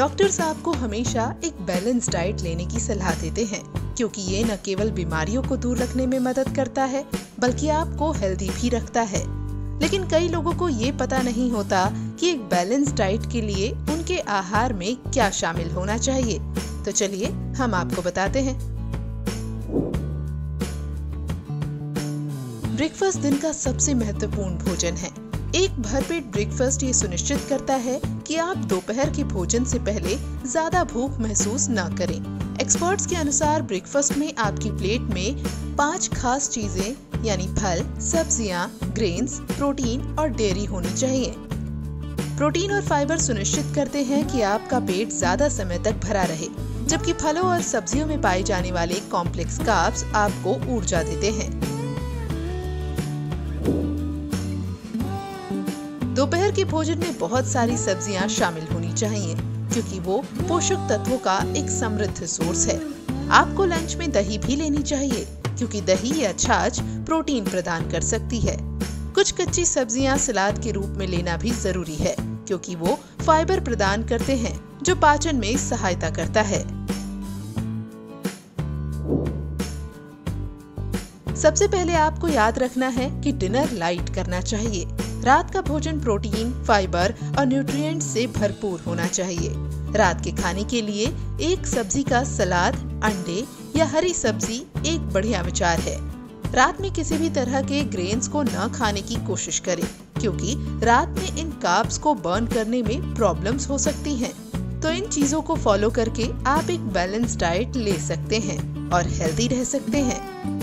Doctors आपको हमेशा एक बैलेंस डाइट लेने की सलाह देते हैं, क्योंकि ये न केवल बीमारियों को दूर रखने में मदद करता है, बल्कि आपको हेल्दी भी रखता है। लेकिन कई लोगों को ये पता नहीं होता कि एक बैलेंस डाइट के लिए उनके आहार में क्या शामिल होना चाहिए। तो चलिए, हम आपको बताते हैं। ब्रेकफास्ट दिन का सबसे महत्वपूर्ण भोजन है। एक भरपेट ब्रेकफास्ट ये सुनिश्चित करता है कि आप दोपहर के भोजन से पहले ज़्यादा भूख महसूस न करें। एक्सपर्ट्स के अनुसार ब्रेकफास्ट में आपकी प्लेट में पाँच खास चीज़ें यानी फल सब्ज़ियाँ, ग्रेन्स प्रोटीन और डेयरी होनी चाहिए। प्रोटीन और फाइबर सुनिश्चित करते हैं कि आपका पेट ज़्यादा समय तक भरा रहे जबकि फलों और सब्जियों में पाए जाने वाले कॉम्प्लेक्स कार्ब्स आपको ऊर्जा देते हैं। दोपहर के भोजन में बहुत सारी सब्ज़ियाँ शामिल होनी चाहिए, क्योंकि वो पोषक तत्वों का एक समृद्ध सोर्स है। आपको लंच में दही भी लेनी चाहिए, क्योंकि दही या छाछ प्रोटीन प्रदान कर सकती है। कुछ कच्ची सब्ज़ियाँ सलाद के रूप में लेना भी ज़रूरी है, क्योंकि वो फाइबर प्रदान करते हैं, जो पाचन में सहायता करता है। सबसे पहले आपको याद रखना है कि डिनर लाइट करना चाहिए। रात का भोजन प्रोटीन, फाइबर और न्यूट्रिएंट्स से भरपूर होना चाहिए। रात के खाने के लिए एक सब्ज़ी का सलाद, अंडे या हरी सब्ज़ी एक बढ़िया विचार है। रात में किसी भी तरह के ग्रेन्स को न खाने की कोशिश करें, क्योंकि रात में इन कार्ब्स को बर्न करने में प्रॉब्लम्स हो सकती हैं। तो इन चीज़ों को फॉलो करके आप एक बैलेंस डाइट ले सकते हैं और हेल्दी रह सकते हैं।